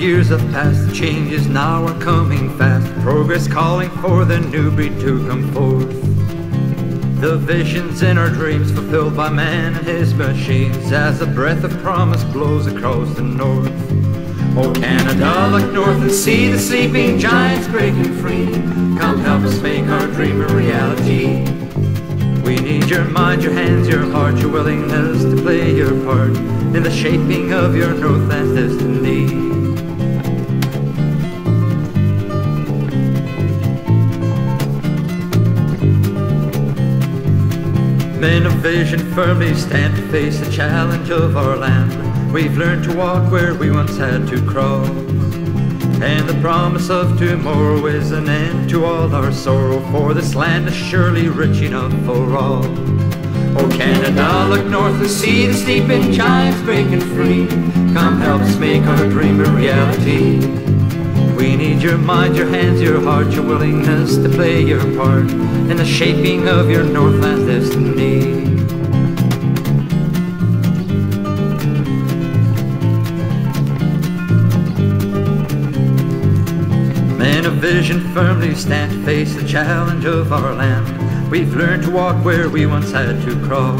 Years have passed, changes now are coming fast. Progress calling for the new breed to come forth. The visions in our dreams fulfilled by man and his machines as a breath of promise blows across the north. Oh Canada, look north and see the sleeping giants breaking free. Come help us make our dream a reality. We need your mind, your hands, your heart, your willingness to play your part in the shaping of your Northland's destiny. Men of vision firmly stand to face the challenge of our land. We've learned to walk where we once had to crawl. And the promise of tomorrow is an end to all our sorrow, for this land is surely rich enough for all. Oh Canada, look north and see the sleeping giants breaking free. Come help us make our dream a reality. Need your mind, your hands, your heart, your willingness to play your part in the shaping of your Northland destiny. Men of vision firmly stand face the challenge of our land. We've learned to walk where we once had to crawl.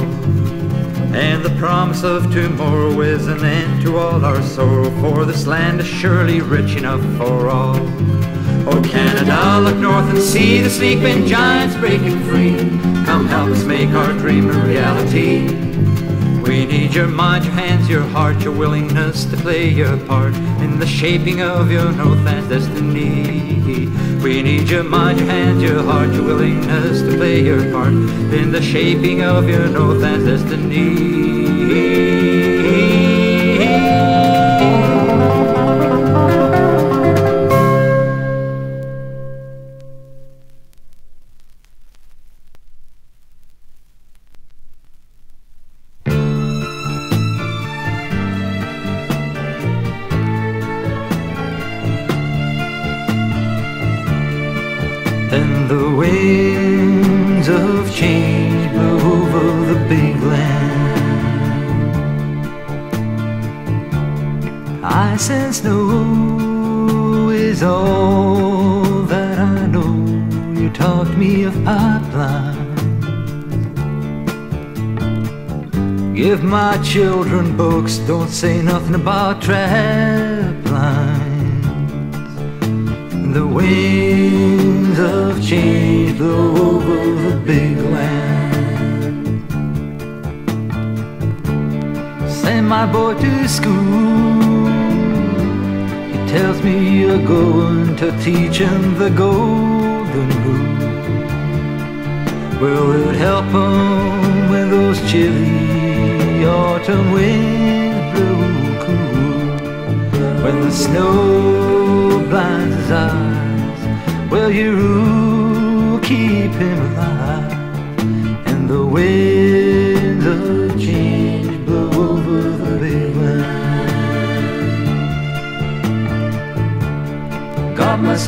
And the promise of tomorrow is an end to all our sorrow, for this land is surely rich enough for all. Oh Canada, look north and see the sleeping giants breaking free. Come help us make our dream a reality. We need your mind, your hands, your heart, your willingness to play your part in the shaping of your Northland's destiny. We need your mind, your hands, your heart, your willingness to play your part in the shaping of your Northland's destiny. Is all that I know. You taught me of pipelines. Give my children books, don't say nothing about trap lines. The winds of change blow over the big land. Send my boy to school. Tells me you're going to teach him the golden rule. Will it help him when those chilly autumn winds blow cool? When the snow blinds his eyes, will your rule keep him alive? And the winds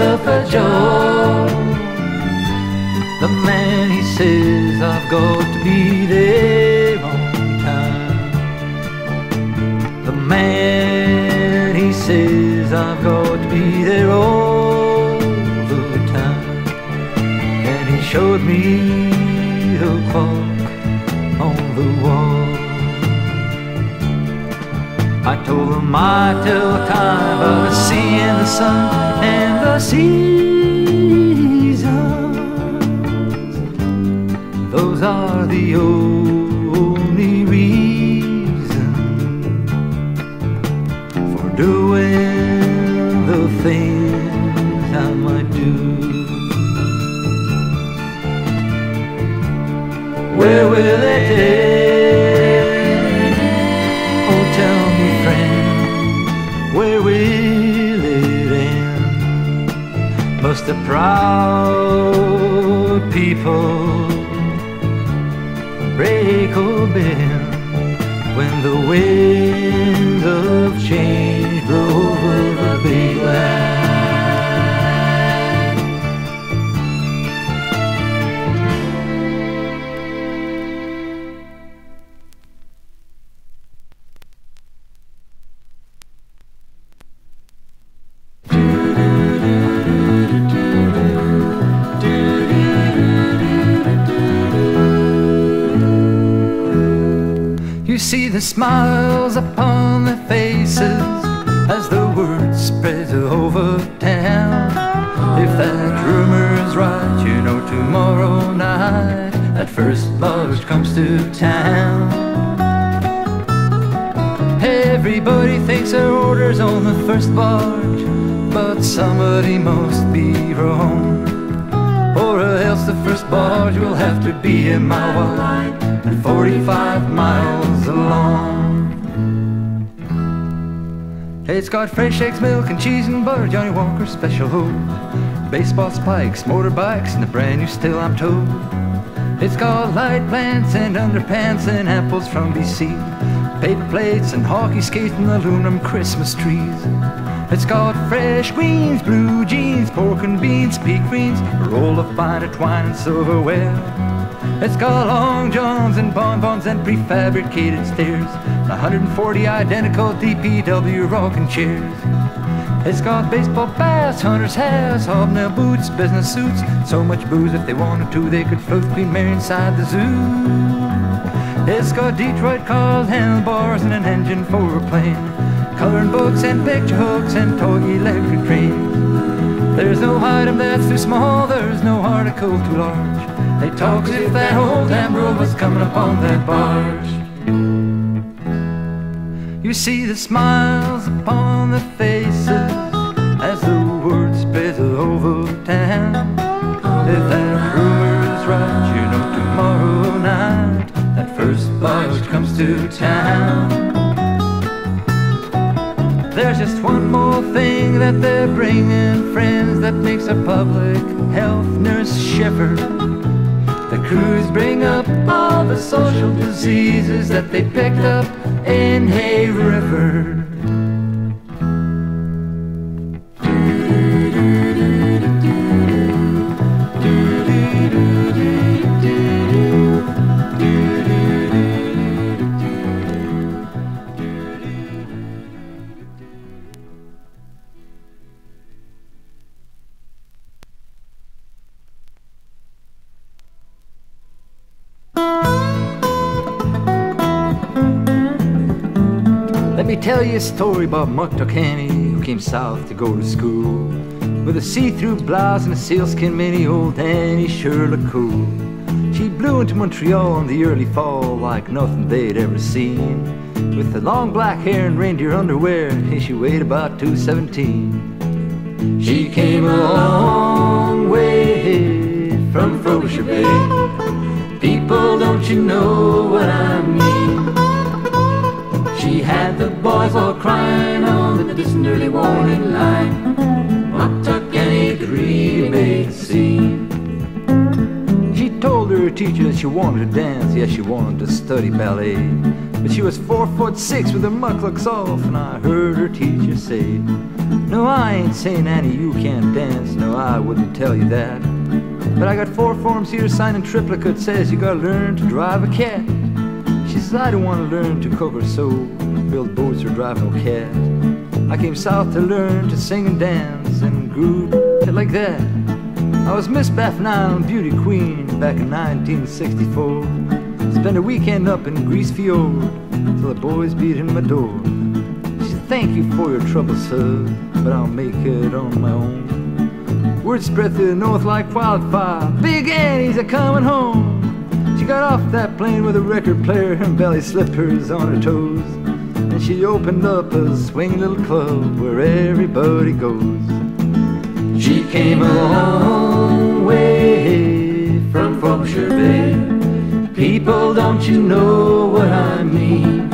a job. The man he says I've got to be there on time. The man he says I've got to be there all the time. And he showed me the clock on the wall. Told him I tell time by the sea and the sun and the seasons. Those are the only reasons for doing the things I might do. Where will it end? Must the proud people. Break or bend when the winds of change blow over the big smiles upon their faces as the word spreads over town. If that rumor's right, you know tomorrow night that first barge comes to town. Everybody thinks their order's on the first barge, but somebody must be wrong. Or else the first barge will have to be in my wide and 45 miles along. It's got fresh eggs, milk, and cheese and butter, Johnnie Walker special hope. Baseball spikes, motorbikes, and the brand new still, I'm told. It's got light plants and underpants and apples from BC. Paper plates and hockey skates and aluminum Christmas trees. It's got fresh greens, blue jeans, pork and beans, pea greens, a roll of fine twine and silverware. It's got long johns and bonbons and prefabricated stairs, 140 identical DPW rocking chairs. It's got baseball bats, hunter's hats, hobnail boots, business suits. So much booze if they wanted to, they could float Queen Mary inside the zoo. It's got Detroit cars, handlebars, and an engine for a plane. Coloring books and picture hooks and toy electric trains. There's no item that's too small, there's no article too large. They talk as if that old damn was coming upon that barge. You see the smiles upon the faces as the word spreads over town. If that rumor is right, you know tomorrow night that first barge comes to town. There's just one more thing that they're bringing, friends, that makes a public health nurse shiver. Crews bring up all the social diseases that they picked up in Hay River. Tell you a story about Muktuk Annie who came south to go to school. With a see-through blouse and a sealskin mini, old Annie sure looked cool. She blew into Montreal in the early fall like nothing they'd ever seen. With the long black hair and reindeer underwear, she weighed about 217. She came a long way from Frobisher Bay. People, don't you know what I mean? Boys all crying on the distant early warning line. Tuckhaney could really make a scene. She told her teacher that she wanted to dance, yes, she wanted to study ballet. But she was four foot six with her mukluks off, and I heard her teacher say, No, I ain't saying, Annie, you can't dance. No, I wouldn't tell you that. But I got four forms here signing triplicate says you gotta learn to drive a cat. She says, I don't want to learn to cook or sew, build boats or drive no cat. I came south to learn to sing and dance and grew like that. I was Miss Baffin Beauty Queen back in 1964. Spent a weekend up in Grise Fiord till the boys beat in my door. She said, Thank you for your trouble, sir, but I'll make it on my own. Word spread through the north like wildfire. Big Annie's a coming home. She got off that plane with a record player and belly slippers on her toes. And she opened up a swing little club where everybody goes. She came a long way from Frobisher Bay. People, don't you know what I mean?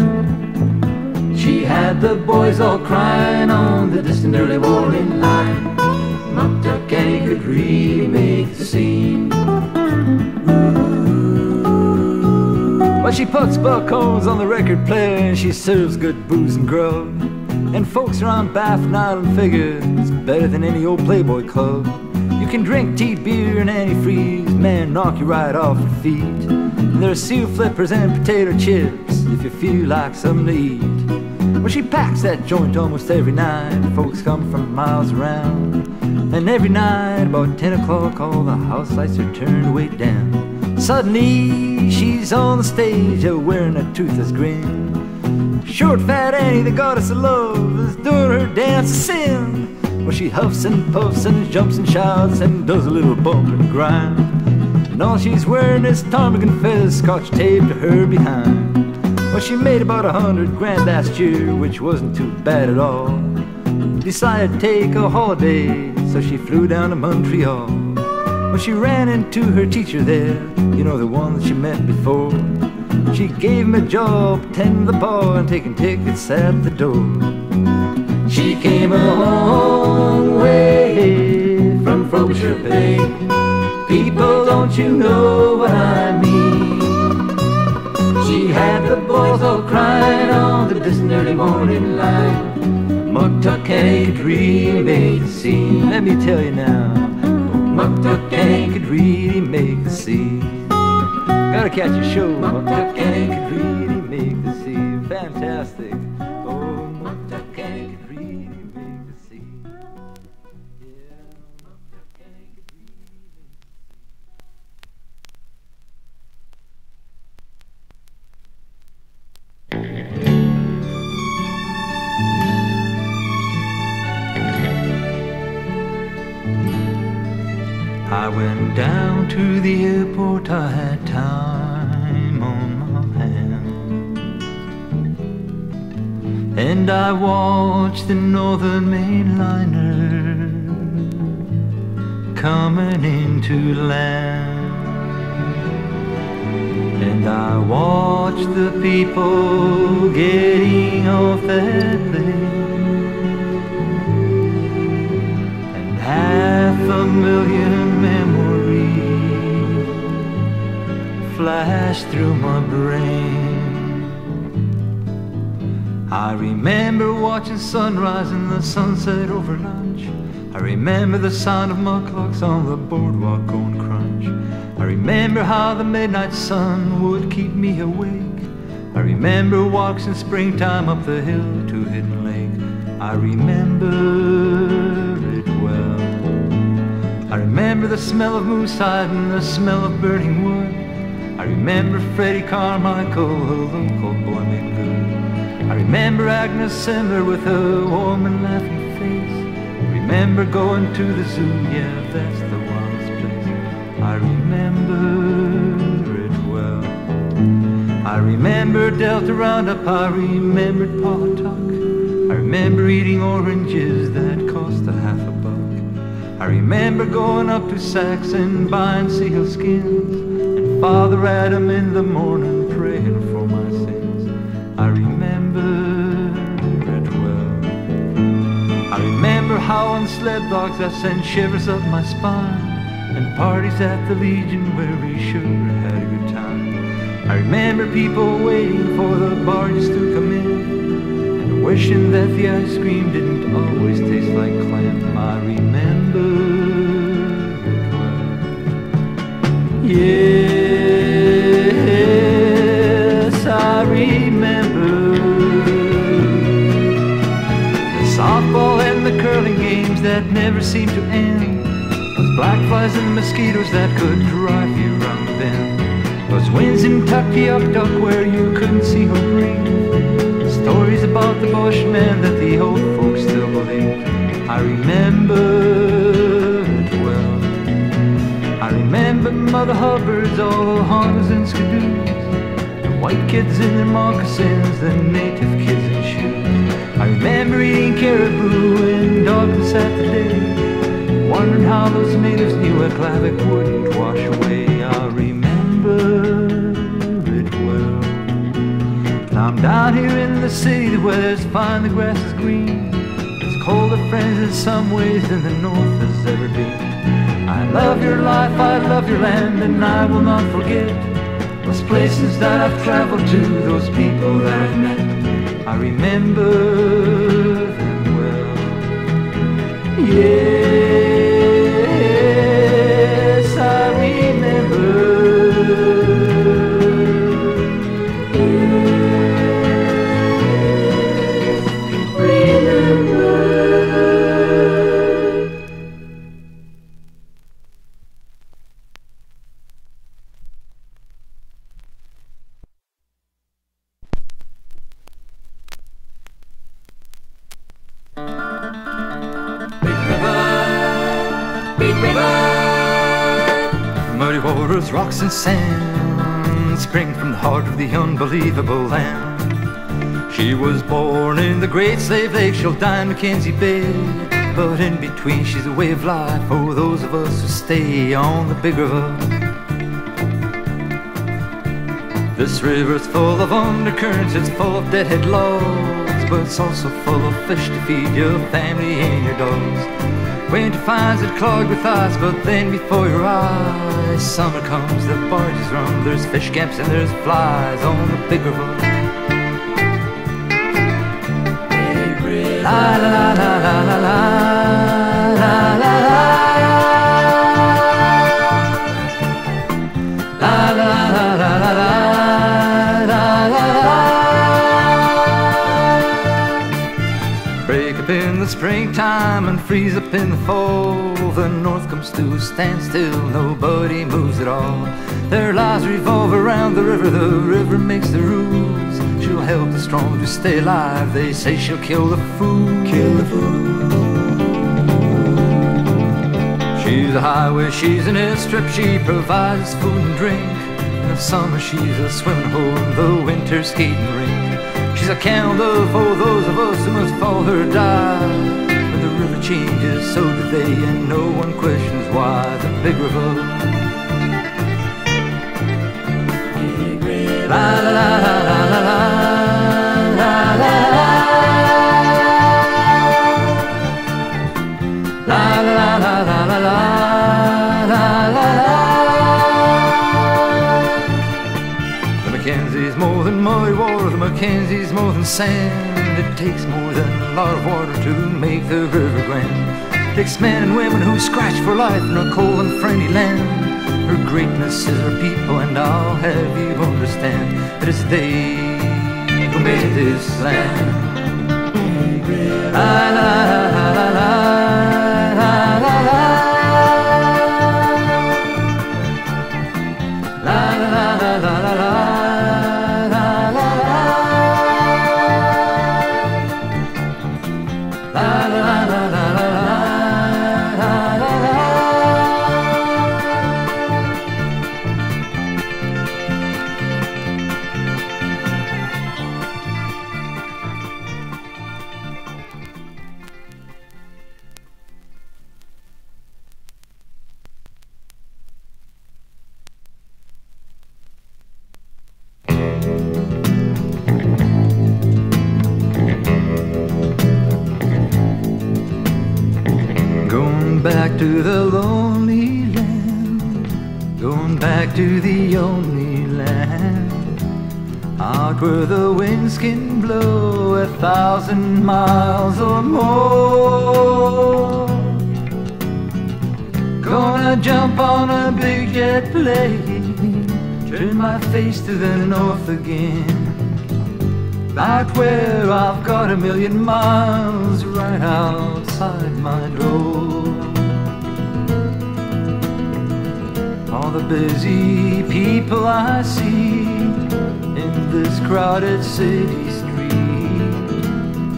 She had the boys all crying on the distant early warning line. Muktuk Annie could really make the scene. But she puts buckholes on the record player and she serves good booze and grub. And folks around Baffin Island figure it's better than any old Playboy club. You can drink tea, beer, and antifreeze, man, knock you right off your feet. And there's seal flippers and potato chips if you feel like something to eat. Well, she packs that joint almost every night. Folks come from miles around. And every night, about 10 o'clock, all the house lights are turned way down. Suddenly, she's on the stage, uh, wearing a toothless grin. Short fat Annie, the goddess of love, is doing her dance of sin. Well, she huffs and puffs and jumps and shouts and does a little bump and grind. And all she's wearing is ptarmigan feathers, scotch taped to her behind. Well, she made about a hundred grand last year, which wasn't too bad at all. Decided to take a holiday, so she flew down to Montreal. Well, she ran into her teacher there, you know, the one that she met before. She gave him a job, tending the bar and taking tickets at the door. She came a long way from Frobisher Bay. People, don't you know what I mean? She had the boys all crying on the distant early morning light. And could really make the scene. Let me tell you now, Muktuk Annie could really make the scene. Gotta catch a show. Muktuk Annie could really make the scene. Fantastic. I went down to the airport, I had time on my hands. And I watched the northern mainliner coming into land. And I watched the people getting off that plane. and half a million flash through my brain. I remember watching sunrise and the sunset over lunch. I remember the sound of my clocks on the boardwalk going crunch. I remember how the midnight sun would keep me awake. I remember walks in springtime up the hill to Hidden Lake. I remember it well. I remember the smell of moosehide and the smell of burning wood. I remember Freddie Carmichael, a local boy made good. I remember Agnes Semmler with her warm and laughing face. I Remember going to the zoo, yeah, that's the wildest place. I remember it well. I remember Delta Roundup, I remembered Pawtuck. I remember eating oranges that cost a half a buck. I remember going up to Sachs and buying seal skins. Father Adam in the morning praying for my sins. I remember it well. I remember how on sled dogs I sent shivers up my spine. And parties at the Legion where we sure had a good time. I remember people waiting for the barges to come in. And wishing that the ice cream didn't always taste like clam. I remember Yes, I remember the softball and the curling games that never seemed to end. Those black flies and mosquitoes that could drive you round the bend. Those winds in Tuktoyaktuk where you couldn't see her breathe. Stories about the Bushmen that the old folks still believe. I remember Mother Hubbard's all harness and skidoos. The white kids in their moccasins, the native kids in shoes. I remember eating caribou in Douglas at the day. Wondering how those natives knew Aklavik wouldn't wash away. I remember it well. Now I'm down here in the city, the weather's fine, the grass is green. It's colder, friends, in some ways than the north has ever been. I love your life, I love your land, and I will not forget those places that I've traveled to, those people that I've met. I remember them well. Yes, she'll die Mackenzie Bay. But in between, she's a way of life for those of us who stay on the big river. This river's full of undercurrents, it's full of deadhead logs, but it's also full of fish to feed your family and your dogs. Winter finds it clogged with ice, but then before your eyes, summer comes, the barges run, there's fish camps and there's flies on the big river. Springtime and freeze up in the fall. The north comes to a standstill, nobody moves at all. Their lives revolve around the river, the river makes the rules. She'll help the strong to stay alive. They say she'll kill the fool. Kill the fool. She's a highway, she's an airstrip, she provides food and drink. In the summer, she's a swimming hole, in the winter skating rink. She's a calendar for those of us who must fall or die. When the river changes, so do they, and no one questions why. The big river. La la la la la la la More sand. It takes more than a lot of water to make the river grand. Takes men and women who scratch for life in a cold and friendly land. Her greatness is her people, and I'll have you understand that it's they who made this land. La la la la back to the only land, out where the winds can blow a thousand miles or more. Gonna jump on a big jet plane, turn my face to the north again. Back where I've got a million miles right outside my door. All the busy people I see in this crowded city street.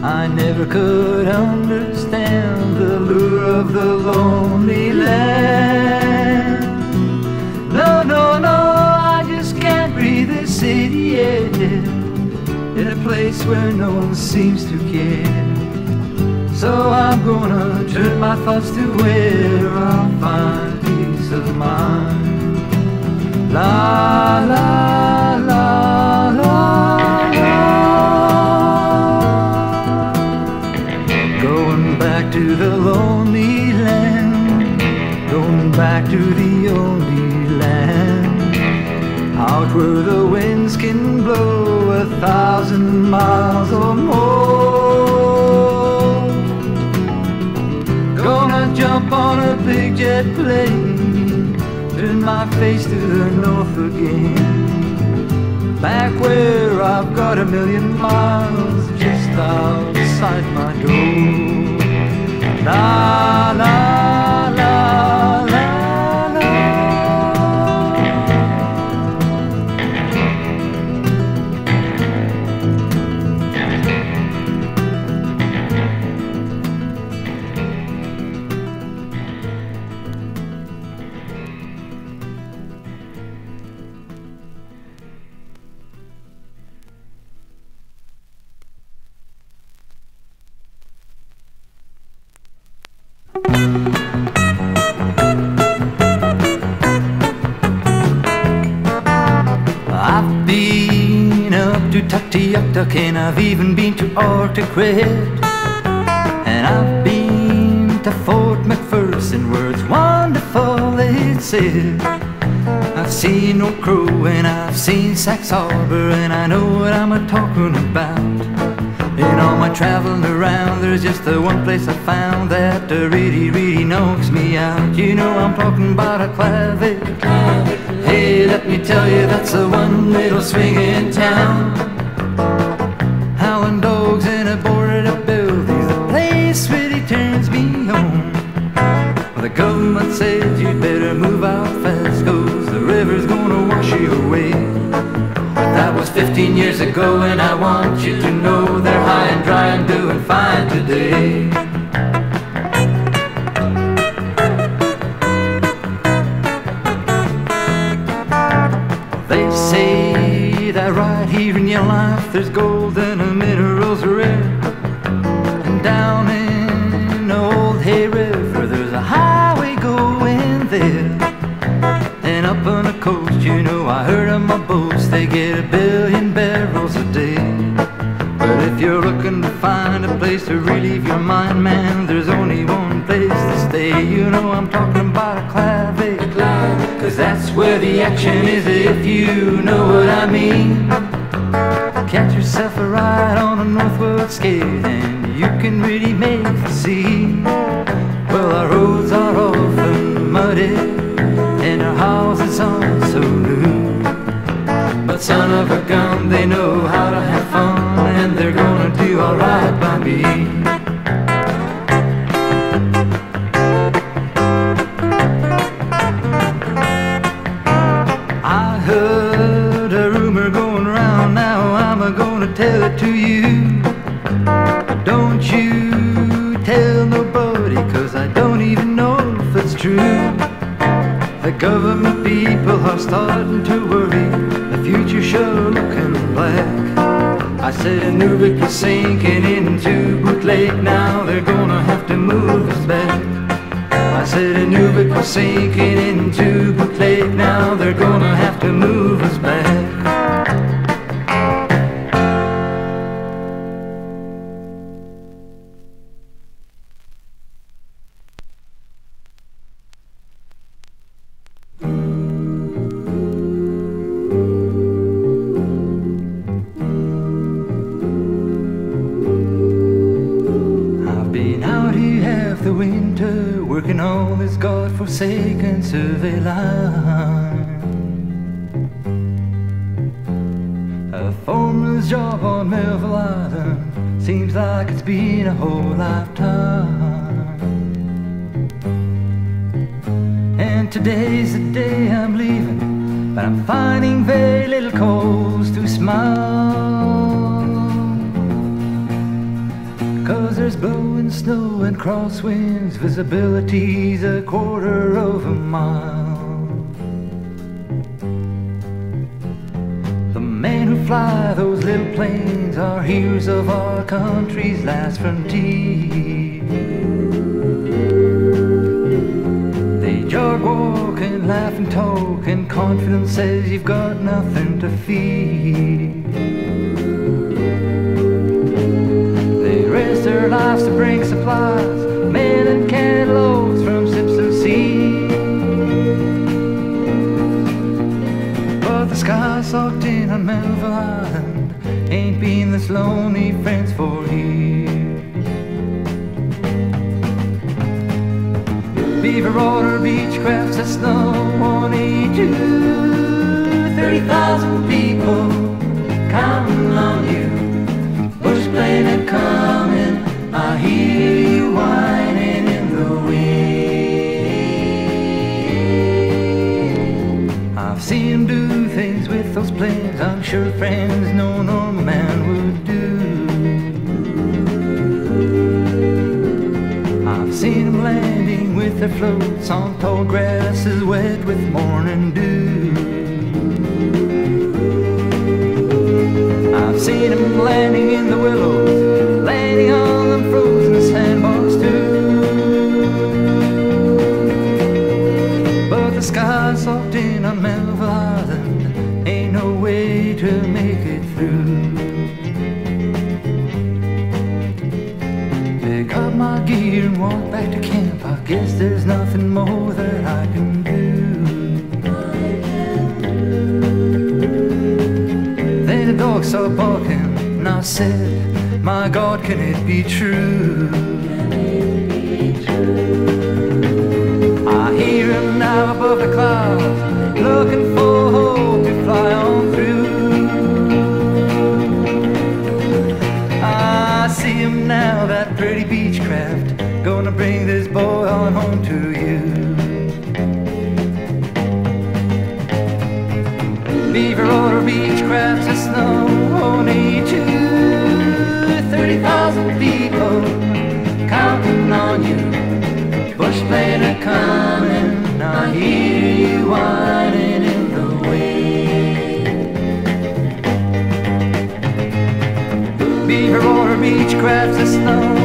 I never could understand the lure of the lonely land. No, no, no, I just can't breathe this city air in a place where no one seems to care. So I'm gonna turn my thoughts to where I'll find of mind. La la la la la. Going back to the lonely land, going back to the only land, out where the winds can blow a thousand miles or more. Gonna jump on a big jet plane, my face to the north again. Back where I've got a million miles just outside my door. La la Tuktoyaktuk and I've even been to Arctic Red. And I've been to Fort McPherson where it's wonderful, they said. I've seen Old Crow and I've seen Sachs Harbour and I know what I'm a talking about. In all my traveling around, there's just the one place I found that really, really knocks me out. You know I'm talking about Aklavik. Hey, let me tell you, that's the one little swing in town. Howling dogs in a boarded up building's the place really turns me home. Well, the government says you'd better move out fast, cause the river's gonna wash you away. But that was 15 years ago, and I want you to know they're high and dry and doing fine today. Get a billion barrels a day. But if you're looking to find a place to relieve your mind, man, there's only one place to stay. You know, I'm talking about Aklavik. Cause that's where the action is, if you know what I mean. Catch yourself a ride on a northward skate, and you can really make the scene. Well, our roads are often muddy, and our houses aren't so new. Son of a gun, they know how to have fun, and they're gonna do alright by me. I heard a rumor going around, now I'm a gonna tell it to you. Don't you tell nobody, cause I don't even know if it's true. The government people are starting to worry, future sure looking black. I said Inuvik was sinking into Boot Lake, now they're gonna have to move us back. I said Inuvik was sinking into Boot Lake, now they're gonna have to move us back. Cause there's blowing snow and crosswinds, visibility's a quarter of a mile. The men who fly those little planes are heroes of our country's last frontier. They jog, walk, and laugh and talk, and confidence says you've got nothing to fear. Lives to bring supplies, men and cannon loads from Simpson Sea. But the sky sucked in on Melville Island ain't been this lonely, friends, for years. Beaver Otter Beechcrafts snow on 82, 35. Sure friends no normal man would do. I've seen seen 'em landing with their floats on tall grasses wet with morning dew. I've seen seen 'em landing in the willows, guess there's nothing more that I can do. Then the dog started barking, and I said, My God, can it be true? I hear him now above the clouds, looking 30,000 people counting on you. Bush plane are coming, I hear you whining in the wind. Beaver, water, beach, crabs, and snow.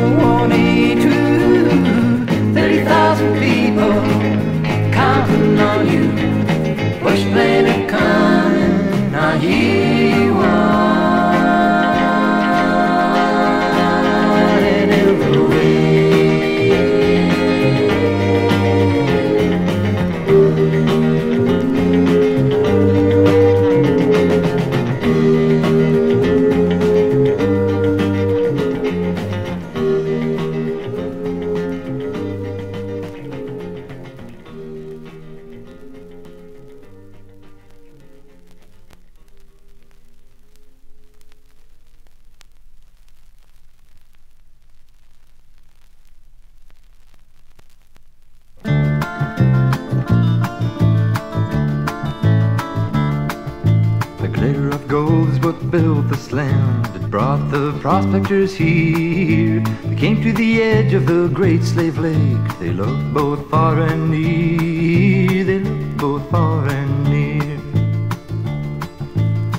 Land. It brought the prospectors here. They came to the edge of the great slave lake. They looked both far and near. They looked both far and near.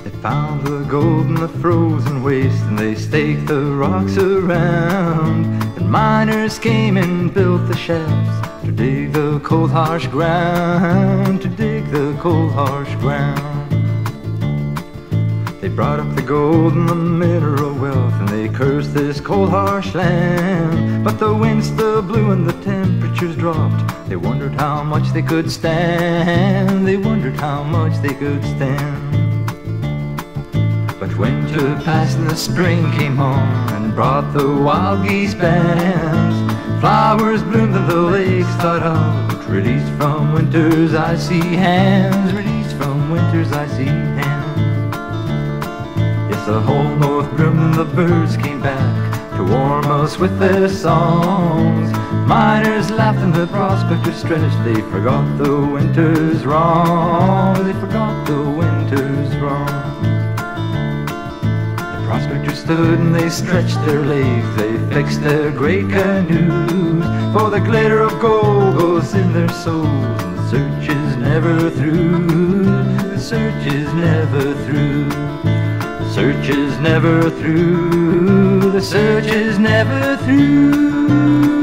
They found the gold in the frozen waste and they staked the rocks around. And miners came and built the shafts to dig the cold harsh ground, to dig the cold harsh ground. They brought up the gold and the mineral wealth, and they cursed this cold, harsh land. But the winds still blew and the temperatures dropped. They wondered how much they could stand. They wondered how much they could stand. But winter passed and the spring came on and brought the wild geese bands. Flowers bloomed and the lakes thawed out, released from winter's icy hands. With their songs. Miners laughed and the prospectors stretched. They forgot the winter's wrong. They forgot the winter's wrong. The prospectors stood and they stretched their legs. They fixed their great canoes. For the glitter of gold goes in their souls. And search is never through. The search is never through. The search is never through. The search is never through.